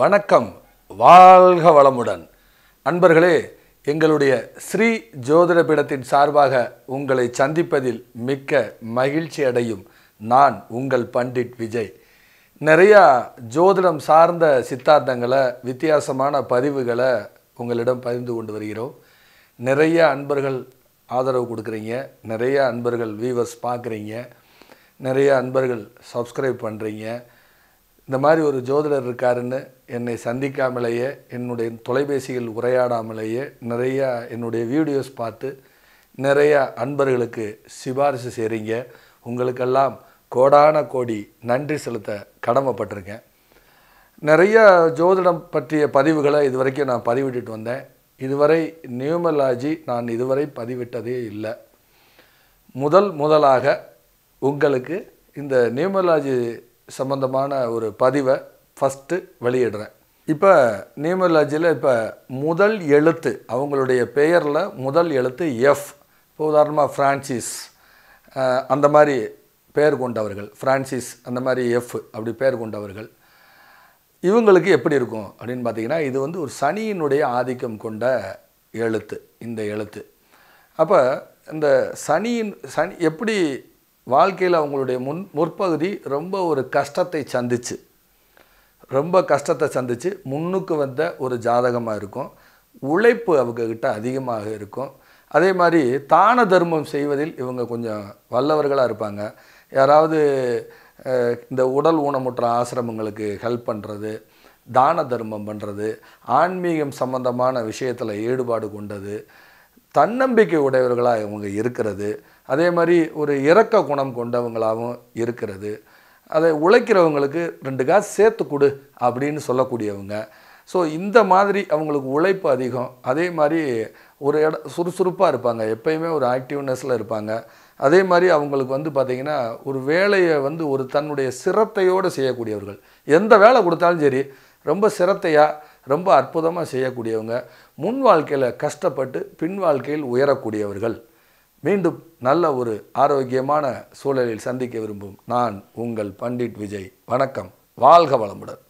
வணக்கம். வாழ்க வளமுடன். அன்பர்களே எங்களுடைய ஸ்ரீ ஜோதிட பீடத்தின் சார்பாக உங்களை சந்திப்பதில் மிக்க மகிழ்ச்சி அடையும் நான் உங்கள் பண்டிட் விஜய். நிறையா ஜோதிடம் சார்ந்த சித்தாந்தங்களை வித்தியாசமான பதிவுகளை உங்களிடம் பகிர்ந்து கொண்டு வருகிறோம். நிறைய அன்பர்கள் ஆதரவு கொடுக்குறீங்க நிறைய அன்பர்கள் வியூவர்ஸ் பார்க்குறீங்க நிறைய அன்பர்கள் சப்ஸ்கிரைப் பண்ணுறீங்க இந்த மாதிரி ஒரு ஜோதிடர் இருக்காருன்னு என்னை சந்திக்காமலேயே என்னுடைய தொலைபேசியில் உரையாடாமலேயே நிறையா என்னுடைய வீடியோஸ் பார்த்து நிறையா அன்பர்களுக்கு சிபாரிசு செய்கிறீங்க உங்களுக்கெல்லாம் கோடான கோடி நன்றி செலுத்த கடமைப்பட்டிருக்கேன். நிறைய ஜோதிடம் பற்றிய பதிவுகளை இதுவரைக்கும் நான் பதிவிட்டுட்டு வந்தேன். இதுவரை நியூமலாஜி நான் இதுவரை பதிவிட்டதே இல்லை. முதல் முதலாக உங்களுக்கு இந்த நியூமலாஜி சம்பந்தமான ஒரு பதிவை ஃபஸ்ட்டு வெளியிடுறேன். இப்போ நியூமலாஜியில் இப்போ முதல் எழுத்து அவங்களுடைய பெயரில் முதல் எழுத்து எஃப் இப்போ உதாரணமாக ஃப்ரான்சிஸ் அந்த மாதிரி பெயர் கொண்டவர்கள் ஃப்ரான்சிஸ் அந்த மாதிரி எஃப் அப்படி பெயர் கொண்டவர்கள். இவங்களுக்கு எப்படி இருக்கும் அப்படின்னு பார்த்தீங்கன்னா இது வந்து ஒரு சனியினுடைய ஆதிக்கம் கொண்ட எழுத்து இந்த எழுத்து. அப்போ இந்த சனியின் சனி எப்படி வாழ்க்கையில் அவங்களுடைய முன் முற்பகுதி ரொம்ப ஒரு கஷ்டத்தை சந்திச்சு. ரொம்ப கஷ்டத்தை சந்திச்சு முன்னுக்கு வந்த ஒரு ஜாதகமாக இருக்கும். உழைப்பு அவங்கக்கிட்ட அதிகமாக இருக்கும். அதே மாதிரி தான தர்மம் செய்வதில் இவங்க கொஞ்சம் வல்லவர்களாக இருப்பாங்க. யாராவது இந்த உடல் ஊனமுற்ற ஆசிரமங்களுக்கு ஹெல்ப் பண்ணுறது தான தர்மம் பண்ணுறது ஆன்மீகம் சம்பந்தமான விஷயத்தில் ஈடுபாடு கொண்டது தன்னம்பிக்கை உடையவர்களாக இவங்க இருக்கிறது. அதே மாதிரி ஒரு இரக்க குணம் கொண்டவங்களாகவும் இருக்கிறது. அதை உழைக்கிறவங்களுக்கு ரெண்டு காசு சேர்த்து கொடு அப்படின்னு சொல்லக்கூடியவங்க. ஸோ இந்த மாதிரி அவங்களுக்கு உழைப்பு அதிகம். அதே மாதிரி ஒரு இட சுறுசுறுப்பாக இருப்பாங்க. எப்பயுமே ஒரு ஆக்டிவ்னஸில் இருப்பாங்க. அதே மாதிரி அவங்களுக்கு வந்து பார்த்திங்கன்னா ஒரு வேலையை வந்து ஒரு தன்னுடைய சிரத்தையோடு செய்யக்கூடியவர்கள். எந்த வேலை கொடுத்தாலும் சரி ரொம்ப சிரத்தையாக ரொம்ப அற்புதமாக செய்யக்கூடியவங்க. முன் வாழ்க்கையில் கஷ்டப்பட்டு பின் வாழ்க்கையில் உயரக்கூடியவர்கள். மீண்டும் நல்ல ஒரு ஆரோக்கியமான சூழலில் சந்திக்க விரும்பும் நான் உங்கள் பண்டிட் விஜய். வணக்கம். வாழ்க வளமுடன்.